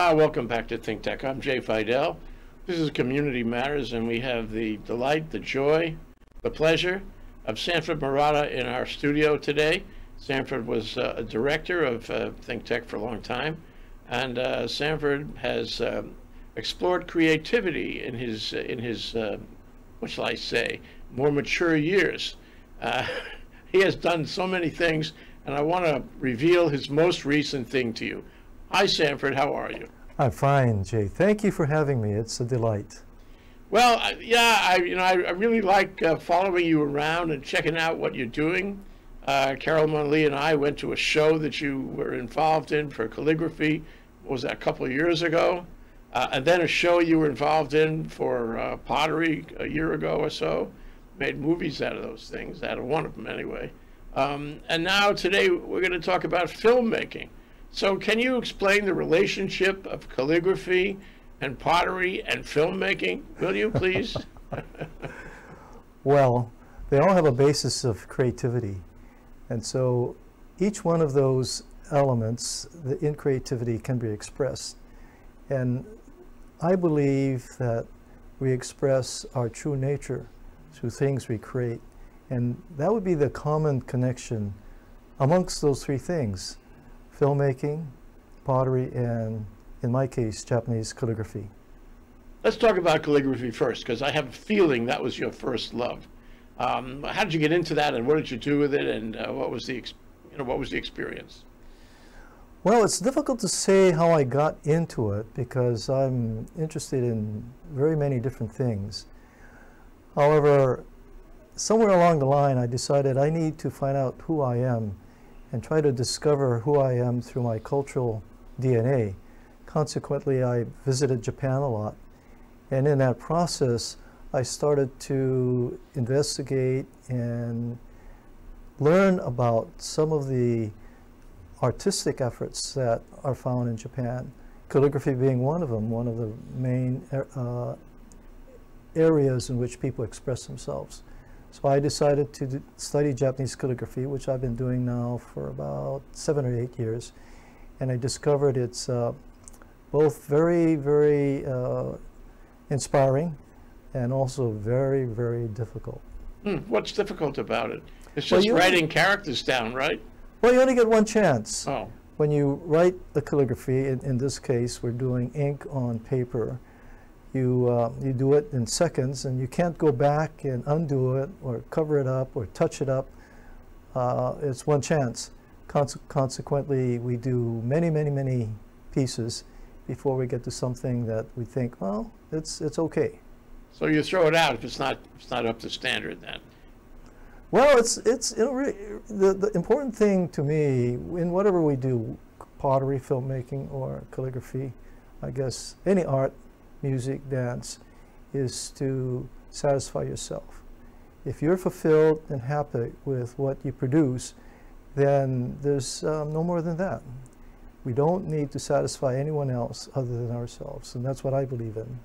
Ah, welcome back to Think Tech. I'm Jay Fidell. This is Community Matters, and we have the delight, the joy, the pleasure of Sanford Murata in our studio today. Sanford was uh, a director of uh, Think Tech for a long time, and uh, Sanford has um, explored creativity in his in his uh, what shall I say more mature years. Uh, he has done so many things, and I want to reveal his most recent thing to you. Hi, Sanford. How are you? I'm fine, Jay. Thank you for having me. It's a delight. Well, yeah, I you know I, I really like uh, following you around and checking out what you're doing. Uh, Carol Monley and I went to a show that you were involved in for calligraphy. What was that a couple of years ago? Uh, and then a show you were involved in for uh, pottery a year ago or so. Made movies out of those things, out of one of them anyway. Um, and now today we're going to talk about filmmaking. So, can you explain the relationship of calligraphy and pottery and filmmaking? Will you please? well, they all have a basis of creativity. And so each one of those elements in creativity can be expressed. And I believe that we express our true nature through things we create. And that would be the common connection amongst those three things filmmaking, pottery, and in my case, Japanese calligraphy. Let's talk about calligraphy first, because I have a feeling that was your first love. Um, how did you get into that, and what did you do with it, and uh, what was the, you know, what was the experience? Well, it's difficult to say how I got into it because I'm interested in very many different things. However, somewhere along the line, I decided I need to find out who I am and try to discover who I am through my cultural DNA. Consequently, I visited Japan a lot. And in that process, I started to investigate and learn about some of the artistic efforts that are found in Japan. Calligraphy being one of them, one of the main uh, areas in which people express themselves. So I decided to study Japanese calligraphy, which I've been doing now for about seven or eight years. And I discovered it's uh, both very, very uh, inspiring and also very, very difficult. Hmm. What's difficult about it? It's just well, writing only, characters down, right? Well, you only get one chance. Oh. When you write the calligraphy, in, in this case, we're doing ink on paper you, uh, you do it in seconds and you can't go back and undo it or cover it up or touch it up. Uh, it's one chance. Conse consequently, we do many, many, many pieces before we get to something that we think, well, it's, it's okay. So you throw it out if it's not, it's not up to standard then? Well, it's, it's you know, the, the important thing to me in whatever we do, pottery, filmmaking, or calligraphy, I guess any art, music, dance, is to satisfy yourself. If you're fulfilled and happy with what you produce, then there's um, no more than that. We don't need to satisfy anyone else other than ourselves, and that's what I believe in.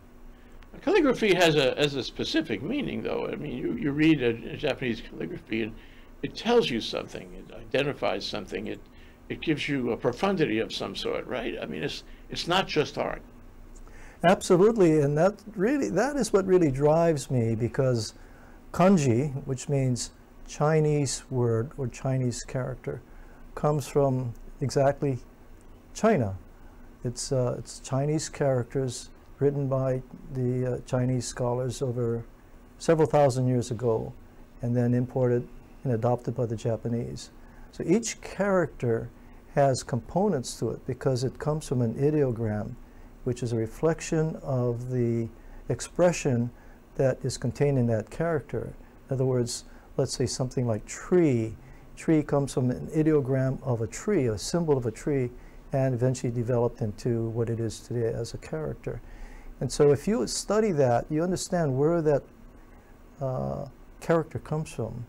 Calligraphy has a has a specific meaning, though. I mean, you, you read a, a Japanese calligraphy, and it tells you something. It identifies something. It it gives you a profundity of some sort, right? I mean, it's it's not just art. Absolutely, and that really that is what really drives me because kanji, which means Chinese word or Chinese character, comes from exactly China. It's uh, it's Chinese characters written by the uh, Chinese scholars over several thousand years ago, and then imported and adopted by the Japanese. So each character has components to it because it comes from an ideogram which is a reflection of the expression that is contained in that character. In other words, let's say something like tree. Tree comes from an ideogram of a tree, a symbol of a tree, and eventually developed into what it is today as a character. And so if you study that, you understand where that uh, character comes from,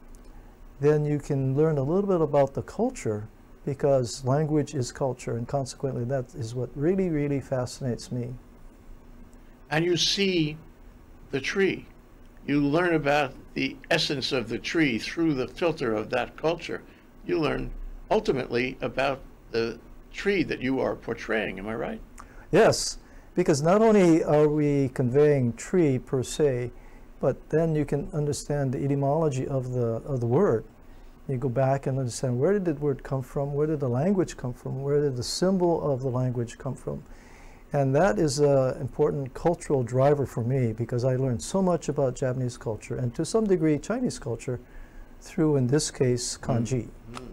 then you can learn a little bit about the culture because language is culture, and consequently, that is what really, really fascinates me. And you see the tree. You learn about the essence of the tree through the filter of that culture. You learn ultimately about the tree that you are portraying. Am I right? Yes, because not only are we conveying tree per se, but then you can understand the etymology of the of the word. You go back and understand where did the word come from, where did the language come from, where did the symbol of the language come from. And that is an important cultural driver for me because I learned so much about Japanese culture and to some degree Chinese culture through, in this case, kanji. Mm.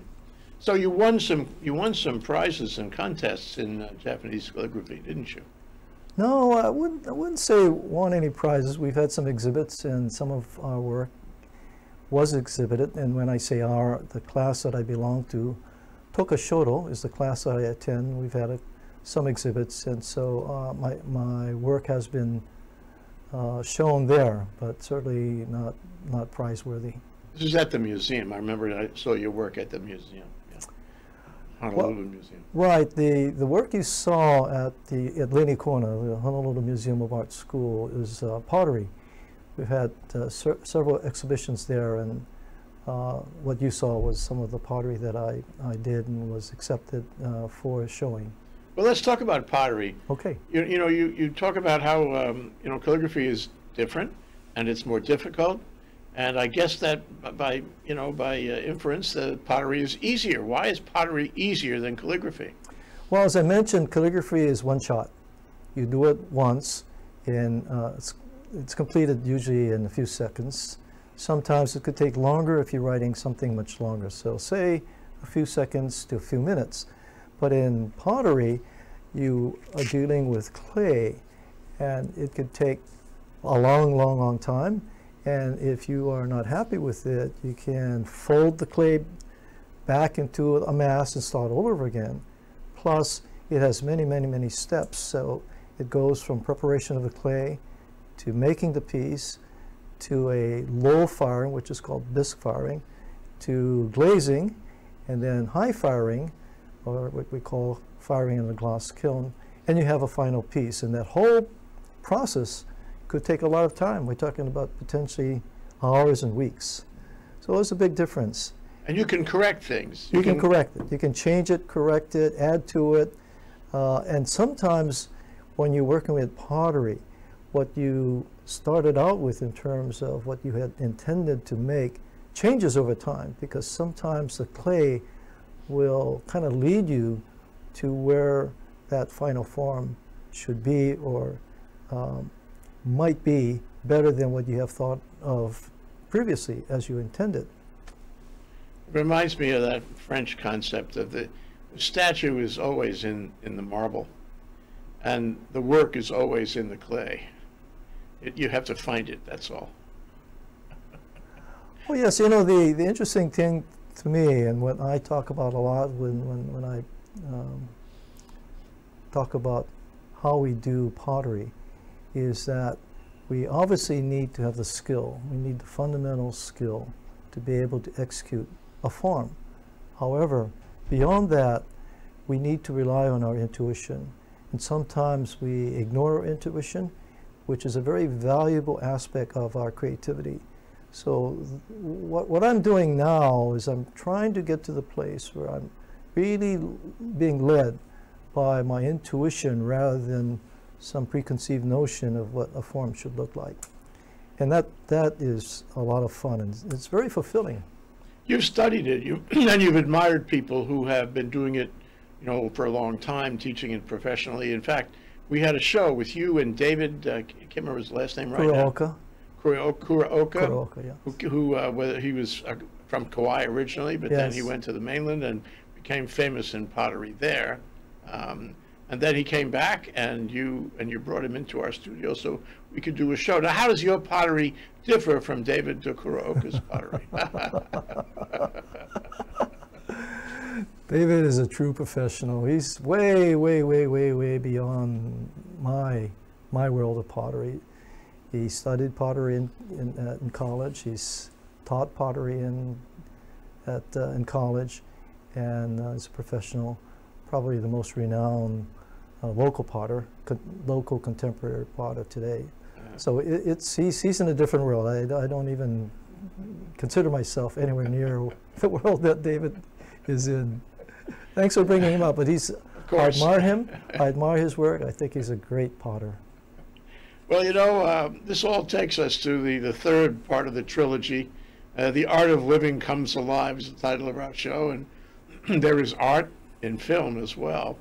So you won some you won some prizes and contests in uh, Japanese calligraphy, didn't you? No, I wouldn't. I wouldn't say won any prizes. We've had some exhibits, and some of our work was exhibited. And when I say our, the class that I belong to, Toka Shodo is the class that I attend. We've had a, some exhibits, and so uh, my my work has been uh, shown there, but certainly not not prize-worthy. This is at the museum. I remember I saw your work at the museum. Honolulu well, Museum. Right. The, the work you saw at the at Linekona, the Honolulu Museum of Art School, is uh, pottery. We've had uh, several exhibitions there, and uh, what you saw was some of the pottery that I, I did and was accepted uh, for showing. Well, let's talk about pottery. Okay. You, you know, you, you talk about how, um, you know, calligraphy is different and it's more difficult and I guess that by, you know, by uh, inference, the pottery is easier. Why is pottery easier than calligraphy? Well, as I mentioned, calligraphy is one shot. You do it once, and uh, it's, it's completed usually in a few seconds. Sometimes it could take longer if you're writing something much longer. So say a few seconds to a few minutes. But in pottery, you are dealing with clay, and it could take a long, long, long time. And if you are not happy with it, you can fold the clay back into a mass and start all over again. Plus, it has many, many, many steps. So it goes from preparation of the clay to making the piece to a low firing, which is called bisque firing, to glazing, and then high firing, or what we call firing in a gas kiln, and you have a final piece. And that whole process could take a lot of time. We're talking about potentially hours and weeks. So it's a big difference. And you can correct things. You, you can, can, correct it. You can change it, correct it, add to it. Uh, and sometimes when you're working with pottery, what you started out with in terms of what you had intended to make changes over time because sometimes the clay will kind of lead you to where that final form should be or um, might be better than what you have thought of previously as you intended. It reminds me of that French concept of the statue is always in, in the marble and the work is always in the clay. It, you have to find it, that's all. well, yes, you know, the, the interesting thing to me and what I talk about a lot when, when, when I um, talk about how we do pottery is that we obviously need to have the skill. We need the fundamental skill to be able to execute a form. However, beyond that, we need to rely on our intuition. And sometimes we ignore our intuition, which is a very valuable aspect of our creativity. So what, what I'm doing now is I'm trying to get to the place where I'm really being led by my intuition rather than some preconceived notion of what a form should look like. And that, that is a lot of fun and it's very fulfilling. You've studied it, you, and you've admired people who have been doing it, you know, for a long time, teaching it professionally. In fact, we had a show with you and David, uh, I can't remember his last name right Kuraoka. now. Kuraoka. Kuraoka. Kuraoka, yeah. Who, who uh, whether he was uh, from Kauai originally, but yes. then he went to the mainland and became famous in pottery there. Um, and then he came back and you and you brought him into our studio so we could do a show. Now, how does your pottery differ from David Kuraoka's pottery? David is a true professional. He's way, way, way, way, way beyond my my world of pottery. He studied pottery in in, uh, in college. He's taught pottery in at uh, in college, and uh, is a professional, probably the most renowned local potter, co local contemporary potter today. So it, it's he's, he's in a different world. I, I don't even consider myself anywhere near the world that David is in. Thanks for bringing him up, but he's course. I admire him. I admire his work. I think he's a great potter. Well, you know, uh, this all takes us to the, the third part of the trilogy. Uh, the Art of Living Comes Alive is the title of our show, and there is art in film as well.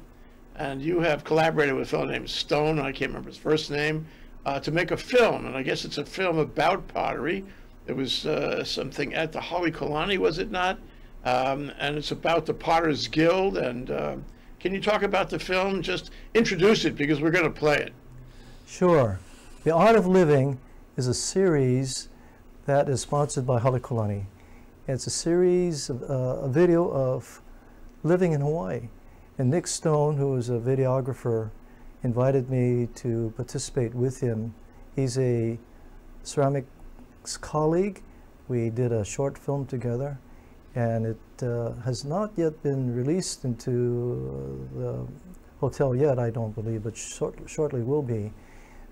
And you have collaborated with a fellow named Stone, I can't remember his first name, uh, to make a film. And I guess it's a film about pottery. It was uh, something at the Halekulani, was it not? Um, and it's about the Potters Guild. And uh, can you talk about the film? Just introduce it because we're going to play it. Sure. The Art of Living is a series that is sponsored by Halekulani. It's a series, of, uh, a video of living in Hawaii. And Nick Stone, who is a videographer, invited me to participate with him. He's a ceramics colleague. We did a short film together, and it uh, has not yet been released into the hotel yet, I don't believe, but short, shortly will be.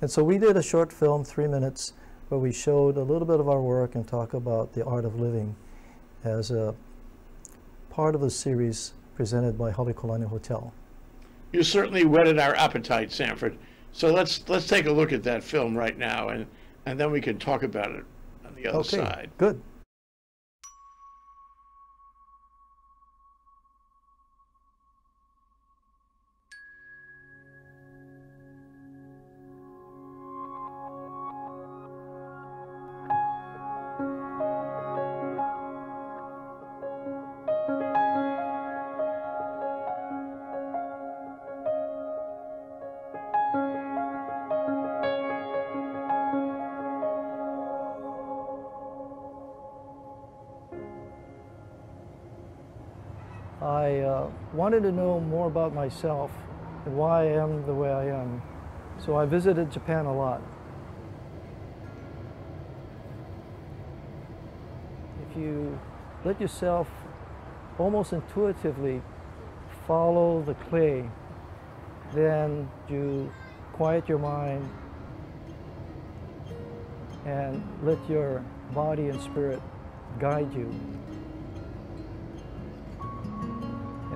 And so we did a short film, three minutes, where we showed a little bit of our work and talk about the art of living as a part of a series presented by Halekulani Hotel. You certainly whetted our appetite, Sanford. So let's let's take a look at that film right now, and and then we can talk about it on the other okay, side. good. Wanted to know more about myself and why I am the way I am. So I visited Japan a lot. If you let yourself almost intuitively follow the clay, then you quiet your mind and let your body and spirit guide you.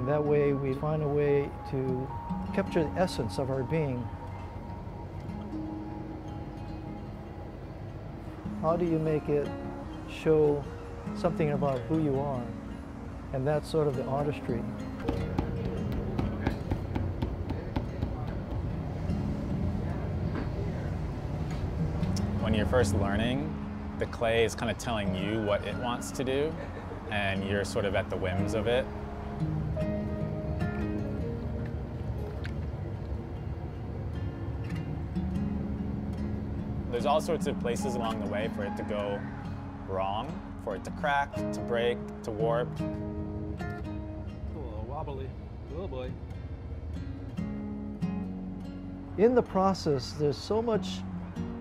And that way we find a way to capture the essence of our being. How do you make it show something about who you are? And that's sort of the artistry. When you're first learning, the clay is kind of telling you what it wants to do, and you're sort of at the whims of it. Sorts of places along the way for it to go wrong, for it to crack, to break, to warp. A little wobbly. Oh boy. In the process, there's so much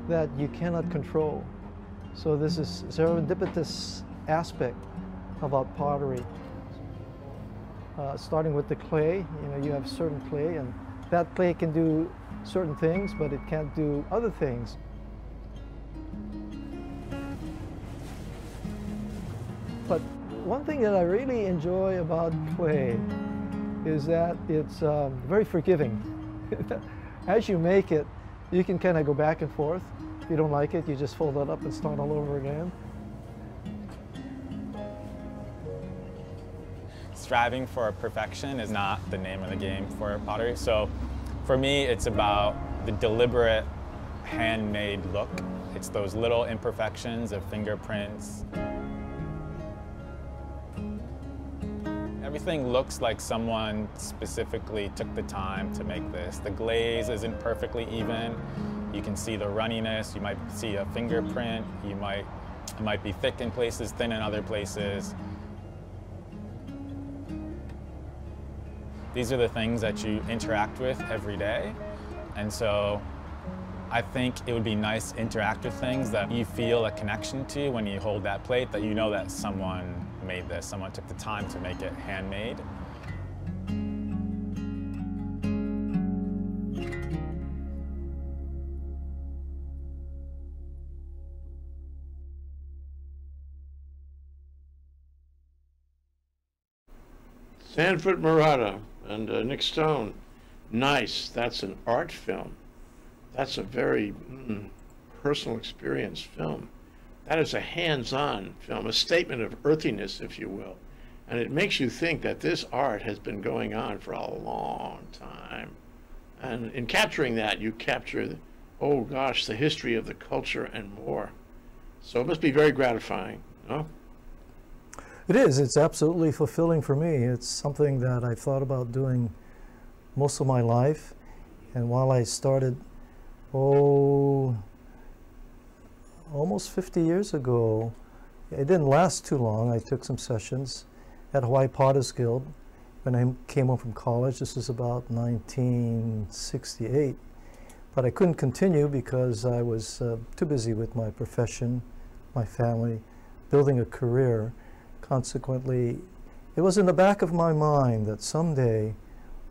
that you cannot control. So this is serendipitous aspect about pottery. Uh, starting with the clay, you know, you have certain clay and that clay can do certain things, but it can't do other things. But one thing that I really enjoy about clay is that it's um, very forgiving. As you make it, you can kind of go back and forth. If you don't like it, you just fold it up and start all over again. Striving for perfection is not the name of the game for pottery. So for me, it's about the deliberate handmade look. It's those little imperfections of fingerprints. Everything looks like someone specifically took the time to make this. The glaze isn't perfectly even. You can see the runniness. You might see a fingerprint. You might, it might be thick in places, thin in other places. These are the things that you interact with every day. And so I think it would be nice interactive things that you feel a connection to when you hold that plate, that you know that someone made this, someone took the time to make it handmade. Sanford Murata and uh, Nick Stone. Nice. That's an art film. That's a very mm, personal experience film. That is a hands-on film, a statement of earthiness, if you will. And it makes you think that this art has been going on for a long time. And in capturing that, you capture, oh gosh, the history of the culture and more. So it must be very gratifying, no? It is. It's absolutely fulfilling for me. It's something that I've thought about doing most of my life. And while I started, oh, almost 50 years ago, it didn't last too long. I took some sessions at Hawaii Potters Guild when I came home from college. This was about 1968. But I couldn't continue because I was uh, too busy with my profession, my family, building a career. Consequently, it was in the back of my mind that someday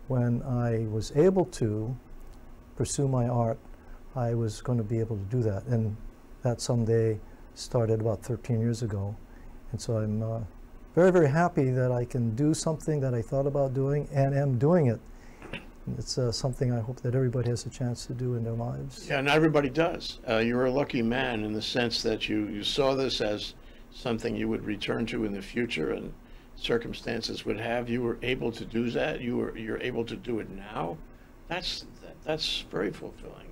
when I was able to pursue my art, I was going to be able to do that. And that someday started about 13 years ago. And so I'm uh, very, very happy that I can do something that I thought about doing and am doing it. It's uh, something I hope that everybody has a chance to do in their lives. Yeah, not everybody does. Uh, you're a lucky man in the sense that you, you saw this as something you would return to in the future and circumstances would have. You were able to do that. You were you're able to do it now. That's that, that's very fulfilling.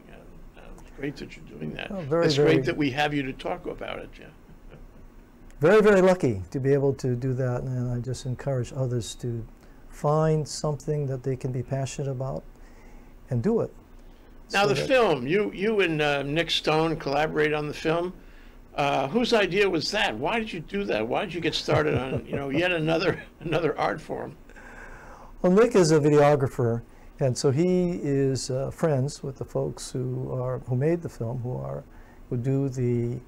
And, and it's great that you're doing that. Oh, very, it's very- great that we have you to talk about it, Jim. Very, very lucky to be able to do that. And I just encourage others to find something that they can be passionate about and do it. Now So the film, you you and uh, Nick Stone collaborate on the film. Uh, whose idea was that? Why did you do that? Why did you get started on you know yet another another art form? Well, Nick is a videographer, and so he is uh, friends with the folks who are who made the film, who are who do the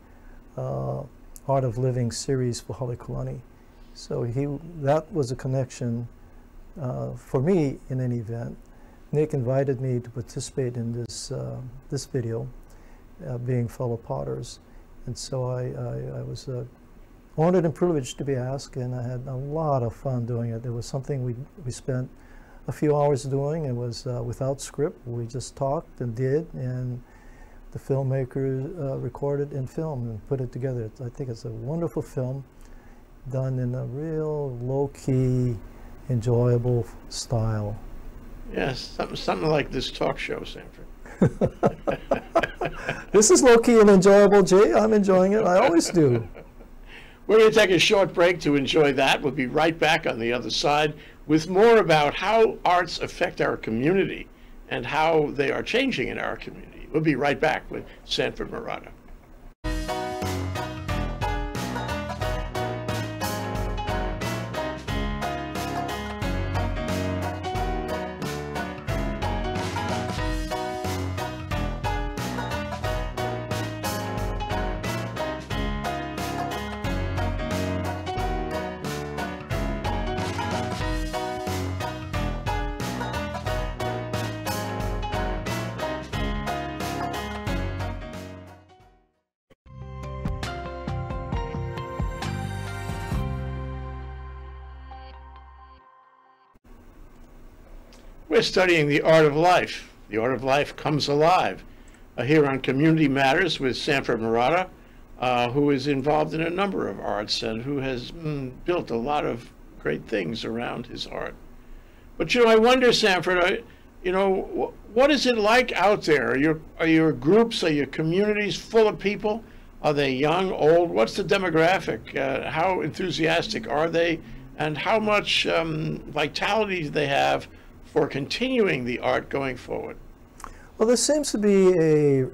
uh, Art of Living series for Halekulani. So he that was a connection uh, for me in any event. Nick invited me to participate in this uh, this video, uh, being fellow potters, and so I I, I was. Uh, honored and privileged to be asked, and I had a lot of fun doing it. It was something we we spent a few hours doing. It was uh, without script. We just talked and did, and the filmmaker uh, recorded and filmed and put it together. It's- I think it's a wonderful film, done in a real low-key, enjoyable style. Yes, something something like this talk show, Sanford. This is low-key and enjoyable, Jay. I'm enjoying it. I always do. We're going to take a short break to enjoy that. We'll be right back on the other side with more about how arts affect our community and how they are changing in our community. We'll be right back with Sanford Murata. We're studying the art of life. The art of life comes alive uh, here on Community Matters with Sanford Murata, uh, who is involved in a number of arts and who has mm, built a lot of great things around his art. But you know, I wonder, Sanford, I, you know, wh- what is it like out there? Are your are your groups, are your communities full of people? Are they young, old? What's the demographic? Uh, how enthusiastic are they? And how much um, vitality do they have for continuing the art going forward? Well, there seems to be a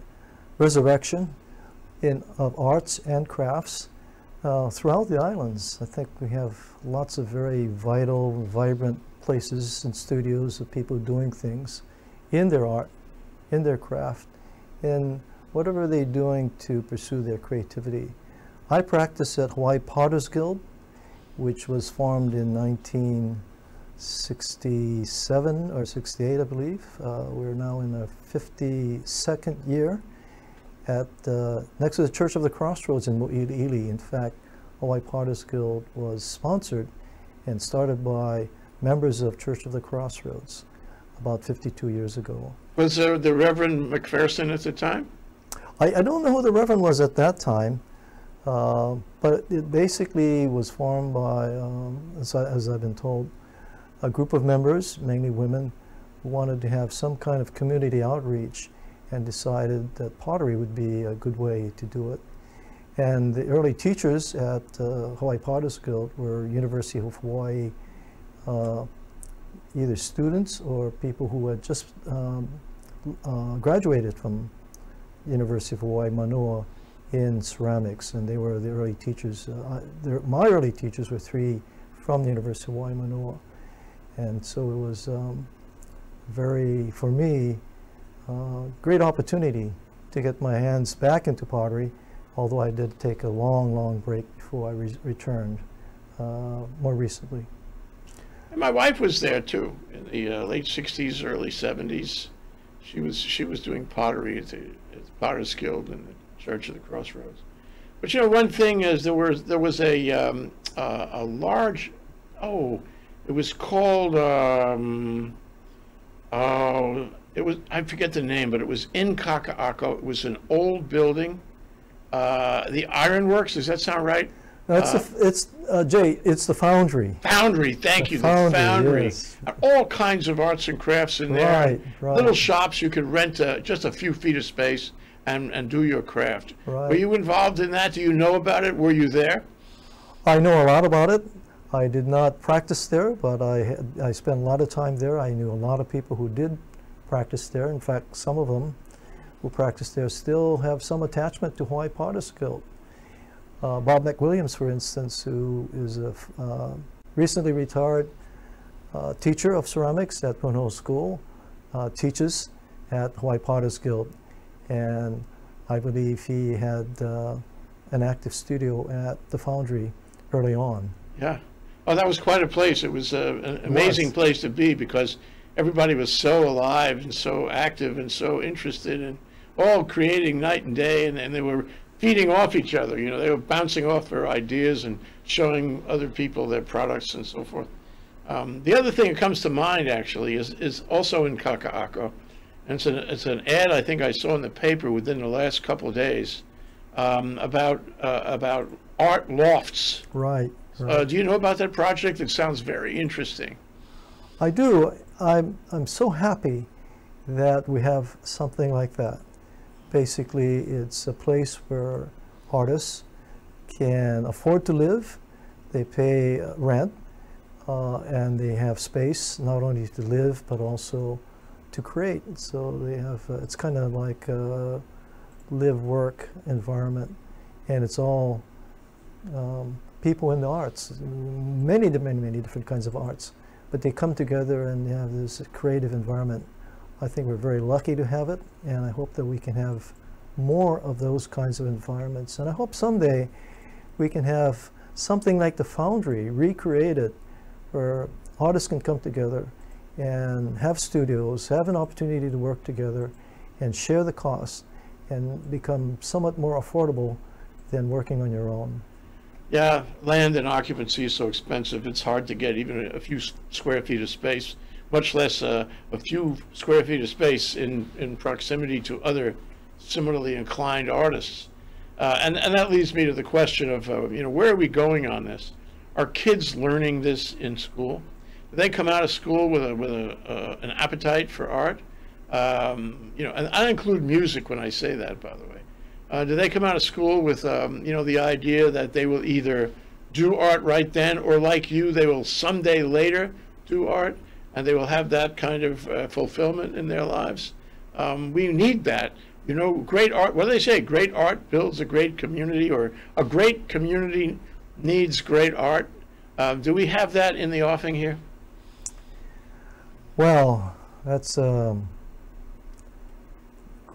resurrection in of arts and crafts uh, throughout the islands. I think we have lots of very vital, vibrant places and studios of people doing things in their art, in their craft, in whatever they're doing to pursue their creativity. I practice at Hawaii Potters Guild, which was formed in 1967 or 68, I believe. Uh, we're now in our 52nd year at uh, next to the Church of the Crossroads in Mo'ili'ili. In fact, Hawaii Potters Guild was sponsored and started by members of Church of the Crossroads. about 52 years ago. Was there the Reverend McPherson at the time? I, I don't know who the Reverend was at that time, uh, but it basically was formed by, um, as, I, as I've been told, a group of members, mainly women, wanted to have some kind of community outreach and decided that pottery would be a good way to do it. And the early teachers at uh, Hawaii Potters Guild were University of Hawaii uh, either students or people who had just um, uh, graduated from University of Hawaii Manoa in ceramics, and they were the early teachers. Uh, my early teachers were three from the University of Hawaii Manoa, and so it was um, very, for me, uh, great opportunity to get my hands back into pottery, although I did take a long, long break before I re returned uh, more recently. And my wife was there too in the uh, late '60s, early '70s. She was she was doing pottery at the, at the Potter's Guild in the Church of the Crossroads. But you know, one thing is there was there was a um, uh, a large oh, it was called um, oh it was I forget the name, but it was in Kaka'ako. It was an old building. Uh, the Ironworks, does that sound right? No, it's, the, it's uh, Jay. It's the foundry. Foundry, thank The you. foundry, the foundry. yes. All kinds of arts and crafts in there. Right, right. Little shops you could rent uh, just a few feet of space and, and do your craft. Right. Were you involved in that? Do you know about it? Were you there? I know a lot about it. I did not practice there, but I had, I spent a lot of time there. I knew a lot of people who did practice there. In fact, some of them who practice there still have some attachment to Hawaii Potters Guild. Uh, Bob McWilliams, for instance, who is a uh, recently retired uh, teacher of ceramics at Punahou School, uh, teaches at Hawaii Potters Guild, and I believe he had uh, an active studio at the foundry early on. Yeah. Oh, that was quite a place. It was uh, an amazing was. place to be because everybody was so alive and so active and so interested and all creating night and day, and, and they were feeding off each other. You know, they were bouncing off their ideas and showing other people their products and so forth. Um, the other thing that comes to mind actually is, is also in Kaka'ako. And it's an, it's an ad I think I saw in the paper within the last couple of days um, about, uh, about art lofts. Right. Uh, do you know about that project? It sounds very interesting. I do. I'm, I'm so happy that we have something like that. Basically, it's a place where artists can afford to live, they pay uh, rent, uh, and they have space not only to live but also to create. So they have, uh, it's kind of like a live work environment, and it's all um, people in the arts, many, many, many different kinds of arts but they come together and have this creative environment. I think we're very lucky to have it, and I hope that we can have more of those kinds of environments. And I hope someday we can have something like the Foundry recreated, where artists can come together and have studios, have an opportunity to work together, and share the cost, and become somewhat more affordable than working on your own. Yeah, land and occupancy is so expensive, it's hard to get even a few square feet of space, much less uh, a few square feet of space in, in proximity to other similarly inclined artists. Uh, and, and that leads me to the question of, uh, you know, where are we going on this? Are kids learning this in school? Do they come out of school with a, with a, uh, an appetite for art? Um, you know, and I include music when I say that, by the way. Uh, do they come out of school with, um, you know, the idea that they will either do art right then, or like you, they will someday later do art, and they will have that kind of uh, fulfillment in their lives? Um, we need that. You know, great art. What do they say? Great art builds a great community, or a great community needs great art. Uh, do we have that in the offing here? Well, that's a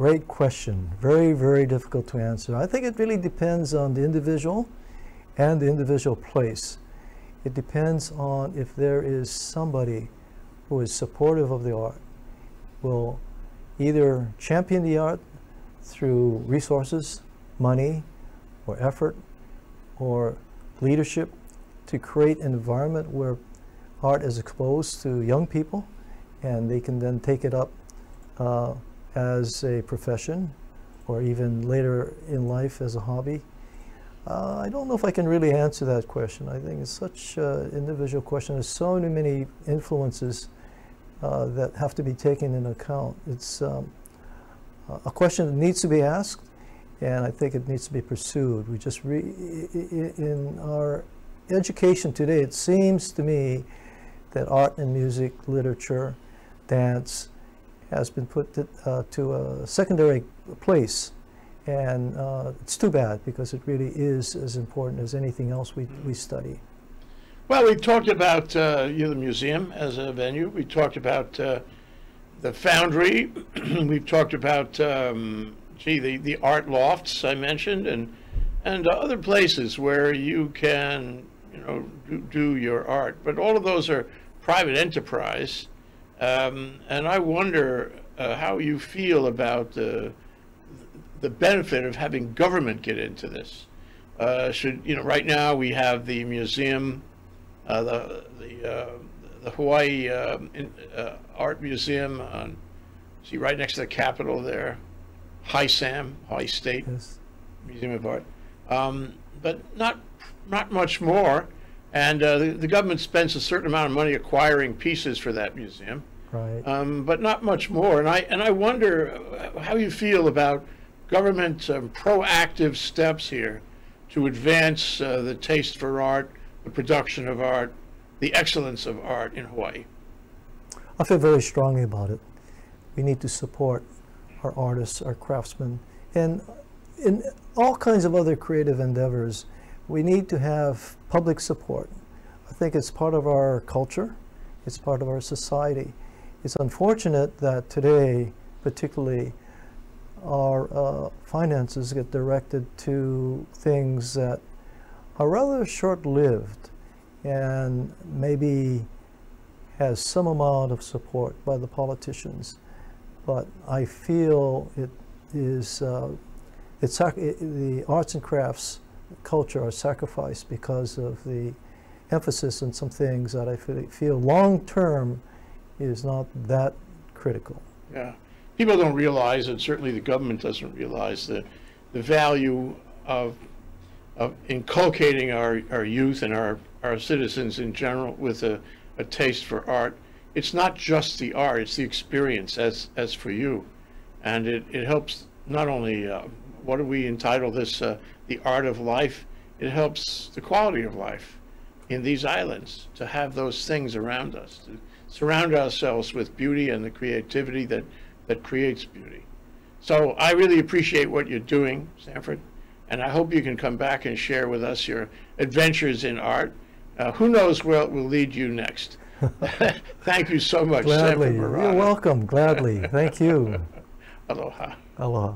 great question. Very, very difficult to answer. I think it really depends on the individual and the individual place. It depends on if there is somebody who is supportive of the art, will either champion the art through resources, money, or effort, or leadership to create an environment where art is exposed to young people and they can then take it up uh, as a profession or even later in life as a hobby. Uh, I don't know if I can really answer that question. I think it's such an individual question. There's so many influences uh, that have to be taken into account. It's um, a question that needs to be asked, and I think it needs to be pursued. We just in our education today, it seems to me that art and music, literature, dance has been put to, uh, to a secondary place. And uh, it's too bad because it really is as important as anything else we, we study. Well, we talked about uh, you the museum as a venue. We talked about uh, the foundry. We've talked about, um, gee, the, the art lofts I mentioned, and and other places where you can, you know, do, do your art. But all of those are private enterprise, um, and I wonder uh, how you feel about the the benefit of having government get into this. Uh, should you know? Right now we have the museum, uh, the the uh, the Hawaii um, in, uh, Art Museum on see right next to the Capitol there, High HISAM, Hawaii State Yes. Museum of Art, um, but not not much more. And uh, the, the government spends a certain amount of money acquiring pieces for that museum Right. um, but not much more. And I and I wonder how you feel about government um, proactive steps here to advance uh, the taste for art, the production of art, the excellence of art in Hawaii. I feel very strongly about it. We need to support our artists, our craftsmen, and in all kinds of other creative endeavors, we need to have public support. I think it's part of our culture, it's part of our society. It's unfortunate that today, particularly, our uh, finances get directed to things that are rather short-lived and maybe has some amount of support by the politicians. But I feel it is uh, it's it, the arts and crafts culture are sacrificed because of the emphasis on some things that I feel, feel long term is not that critical. Yeah, people don't realize, and certainly the government doesn't realize the the value of of inculcating our, our youth and our, our citizens in general with a, a taste for art. It's not just the art; it's the experience, as as for you, and it, it helps not only uh, what do we entitle this uh, the art of life. It helps the quality of life in these islands to have those things around us, to surround ourselves with beauty and the creativity that, that creates beauty. So I really appreciate what you're doing, Sanford, and I hope you can come back and share with us your adventures in art. Uh, who knows where it will lead you next? Thank you so much, Gladly. You're welcome. Gladly. Thank you. Aloha. Aloha.